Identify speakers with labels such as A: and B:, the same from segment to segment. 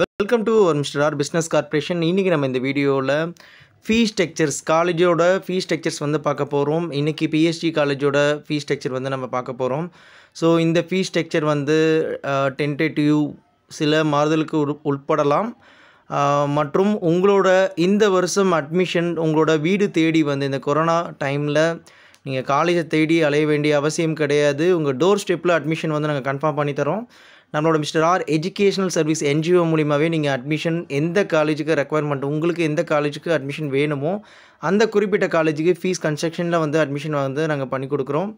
A: Welcome to mister R business corporation இன்றைக்கி நம்ம இந்த வீடியோவில் ஃபீஸ் ஸ்ட்ரக்சர்ஸ் காலேஜோட ஃபீஸ் ஸ்ட்ரக்சர்ஸ் வந்து பார்க்க போகிறோம் இன்றைக்கி பிஎஸ்டி காலேஜோட ஃபீஸ் ஸ்ட்ரக்சர் வந்து நம்ம பார்க்க போகிறோம் ஸோ இந்த ஃபீஸ் ஸ்ட்ரக்சர் வந்து டென்டேட்டிவ் சில மாறுதலுக்கு உட்படலாம் மற்றும் உங்களோட இந்த வருஷம் அட்மிஷன் உங்களோட வீடு தேடி வந்து இந்த கொரோனா டைமில் நீங்கள் காலேஜை தேடி அலைய வேண்டிய அவசியம் கிடையாது. உங்கள் டோர் ஸ்டெப்பில் அட்மிஷன் வந்து நாங்கள் கன்ஃபார்ம் பண்ணி தரோம். நம்மளோட mister R educational service NGO மூலியமாகவே நீங்கள் அட்மிஷன் எந்த காலேஜுக்கு ரெக்குவயர்மெண்ட் உங்களுக்கு எந்த காலேஜுக்கு அட்மிஷன் வேணுமோ அந்த குறிப்பிட்ட காலேஜுக்கு ஃபீஸ் கன்ஸ்ட்ரக்ஷனில் வந்து அட்மிஷன் வந்து நாங்கள் பண்ணி கொடுக்குறோம்.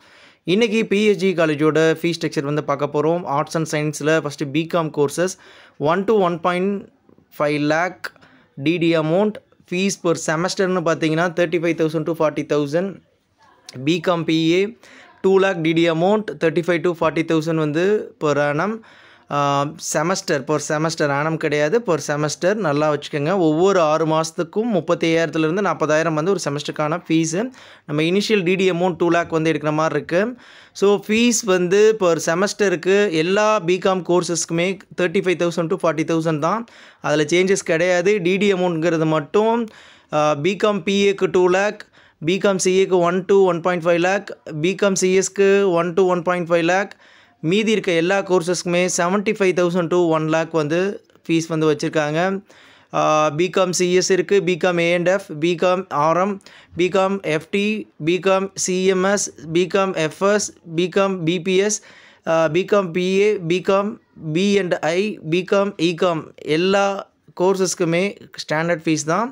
A: இன்றைக்கி பிஹெச்டி காலேஜோட ஃபீஸ் ஸ்ட்ரக்சர் வந்து பார்க்க போகிறோம் ஆர்ட்ஸ் அண்ட் சயின்ஸில் first BCom courses one to one point five lakh DD amount fees per செமஸ்டர்னு பார்த்தீங்கன்னா thirty five thousand to forty thousand BCom BA two lakh DD amount thirty five to forty thousand வந்து per annum semester per semester annum கிடையாது. Per semester நல்லா வச்சுக்கோங்க. ஒவ்வொரு ஆறு மாதத்துக்கும் முப்பத்தி ஐயாயிரத்துலேருந்து நாற்பதாயிரம் வந்து ஒரு செமஸ்டருக்கான ஃபீஸு நம்ம initial DD amount two lakh வந்து எடுக்கிற மாதிரி இருக்குது ஸோ ஃபீஸ் வந்து பெர் செமஸ்டருக்கு எல்லா BCom கோர்சஸ்க்குமே thirty five thousand to forty thousand தான். அதில் சேஞ்சஸ் கிடையாது. டிடி அமௌண்ட்ங்கிறது மட்டும் பிகாம் பிஏக்கு two lakh BCom சிஏக்கு one to one point five lakh BCom சிஎஸ்க்கு one to one point five lakh மீதி இருக்க எல்லா கோர்சஸ்க்குமே seventy five thousand to one lakh வந்து ஃபீஸ் வந்து வச்சுருக்காங்க பிகாம் சிஎஸ் இருக்குது BCom ANF BCom RM BCom FT BCom CMS BCom FS BCom BPS BCom BA BCom B and I BCom ECom எல்லா கோர்சஸ்க்குமே standard fees தான்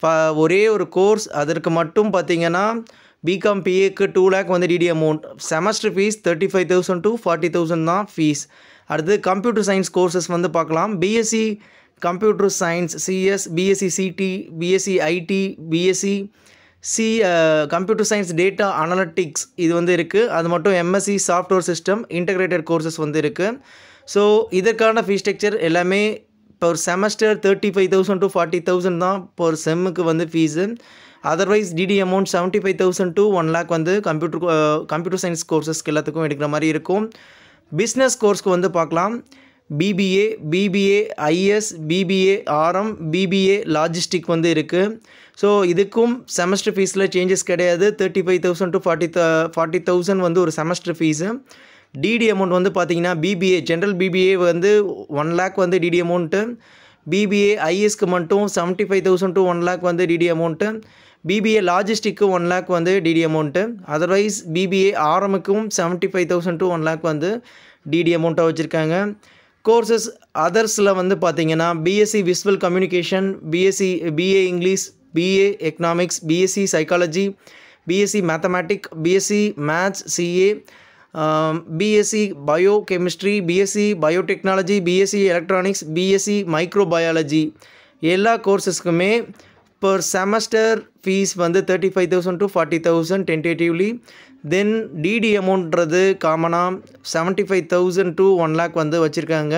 A: இப்போ ஒரே ஒரு கோர்ஸ் அதற்கு மட்டும் பார்த்தீங்கன்னா பிகாம் பிஏக்கு டூ லேக் வந்து DD amount semester fees thirty five thousand to forty thousand தான் ஃபீஸ் அடுத்து கம்ப்யூட்டர் சயின்ஸ் கோர்சஸ் வந்து பார்க்கலாம். BSc computer science CS BSc CT BSc IT BSc C computer science data analytics இது வந்து இருக்குது அது மட்டும் MSc software system integrated courses வந்து இருக்குது ஸோ இதற்கான ஃபீஸ் ஸ்ட்ரக்சர் எல்லாமே per semester thirty five thousand to forty thousand தான் per செம்முக்கு வந்து fees otherwise DD amount seventy five thousand to one lakh வந்து கம்ப்யூட்டர் கம்ப்யூட்டர் சயின்ஸ் கோர்சஸ்க்கு எல்லாத்துக்கும் எடுக்கிற மாதிரி இருக்கும். பிஸ்னஸ் கோர்ஸ்க்கு வந்து பார்க்கலாம். BBA BBA IS BBA RM BBA logistic வந்து இருக்குது ஸோ இதுக்கும் செமஸ்டர் ஃபீஸில் சேஞ்சஸ் கிடையாது. Thirty five thousand to forty forty thousand வந்து ஒரு செமஸ்டர் ஃபீஸு டிடி அமௌண்ட் வந்து பார்த்தீங்கன்னா பிபிஏ ஜென்ரல் பிபிஏ வந்து ஒன் லேக் வந்து டிடி அமௌண்ட்டு பிபிஏ ஐஎஸ்க்கு மட்டும் seventy five thousand to one lakh வந்து டிடி அமௌண்ட்டு பிபிஏ லாஜிஸ்டிக்கு ஒன் லேக் வந்து DD amount otherwise BBA ஆர்எம்முக்கும் seventy five thousand to one lakh வந்து டிடி அமௌண்ட்டாக வச்சுருக்காங்க. கோர்சஸ் அதர்ஸில் வந்து பார்த்தீங்கன்னா BSc visual communication BSc BA English BA economics BSc psychology BSc mathematic BSc maths CA BSc bio chemistry BSc biotechnology BSc electronics BSc microbiology எல்லா கோர்ஸஸ்க்குமே per semester fees வந்து thirty five thousand to forty thousand tentatively then DD அமௌண்ட்றது காமனாக seventy five thousand to one lakh வந்து வச்சுருக்காங்க.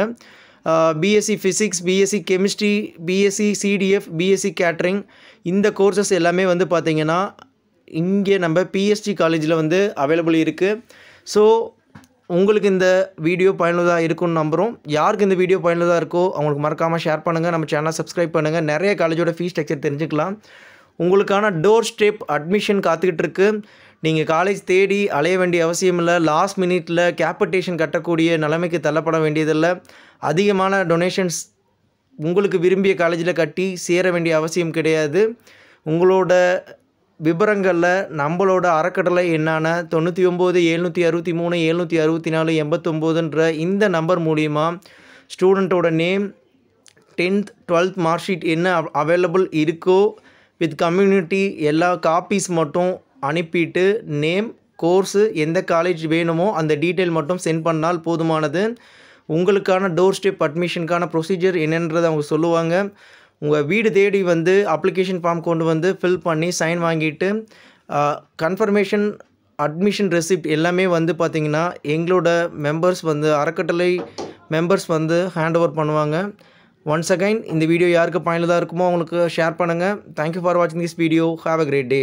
A: BSc physics BSc chemistry BSc CDF BSc catering இந்த courses எல்லாமே வந்து பார்த்திங்கன்னா இங்கே நம்ம பிஎஸ்டி காலேஜில் வந்து அவைலபிள் இருக்குது ஸோ உங்களுக்கு இந்த வீடியோ பயனுள்ளதாக இருக்கும்னு நம்புகிறோம் யாருக்கு இந்த வீடியோ பயனுள்ளதாக இருக்கோ அவங்களுக்கு மறக்காமல் ஷேர் பண்ணுங்கள் நம்ம சேனலை சப்ஸ்கிரைப் பண்ணுங்கள் நிறைய காலேஜோட ஃபீஸ் ஸ்ட்ரக்சர் தெரிஞ்சுக்கலாம். உங்களுக்கான டோர் ஸ்டெப் அட்மிஷன் காத்துக்கிட்டு இருக்கு. நீங்கள் காலேஜ் தேடி அலைய வேண்டிய அவசியம் இல்லை. லாஸ்ட் மினிட்ல கேபிட்டேஷன் கட்டக்கூடிய நிலைமைக்கு தள்ளப்பட வேண்டியதில்லை. அதிகமான டொனேஷன்ஸ் உங்களுக்கு விரும்பிய காலேஜில் கட்டி சேர வேண்டிய அவசியம் கிடையாது. உங்களோட விபரங்களில் நம்மளோட அறக்கட்டளை என்னான தொண்ணூற்றி ஒம்பது எழுநூற்றி அறுபத்தி மூணு எழுநூற்றி அறுபத்தி நாலு எண்பத்தொம்போதுன்ற இந்த நம்பர் மூலிமா ஸ்டூடெண்ட்டோட name tenth twelfth mark sheet என்ன அவைலபிள் இருக்கோ வித் கம்யூனிட்டி எல்லா காப்பீஸ் மட்டும் அனுப்பிட்டு நேம் கோர்ஸு எந்த காலேஜ் வேணுமோ அந்த டீட்டெயில் மட்டும் சென்ட் பண்ணால் போதுமானது. உங்களுக்கான டோர் ஸ்டெப் அட்மிஷனுக்கான ப்ரொசீஜர் என்னன்றதை அவங்க சொல்லுவாங்க. உங்கள் வீடு தேடி வந்து அப்ளிகேஷன் ஃபார்ம் கொண்டு வந்து ஃபில் பண்ணி சைன் வாங்கிட்டு கன்ஃபர்மேஷன் அட்மிஷன் ரெசிப்ட் எல்லாமே வந்து பார்த்திங்கன்னா எங்களோட மெம்பர்ஸ் வந்து அறக்கட்டளை மெம்பர்ஸ் வந்து ஹேண்ட் ஓவர் பண்ணுவாங்க. ஒன்ஸ் அகைன் இந்த வீடியோ யாருக்கு பயனுள்ளதாக இருக்குமோ அவங்களுக்கு ஷேர் பண்ணுங்கள் தேங்க்யூ ஃபார் வாட்சிங் this video have a great day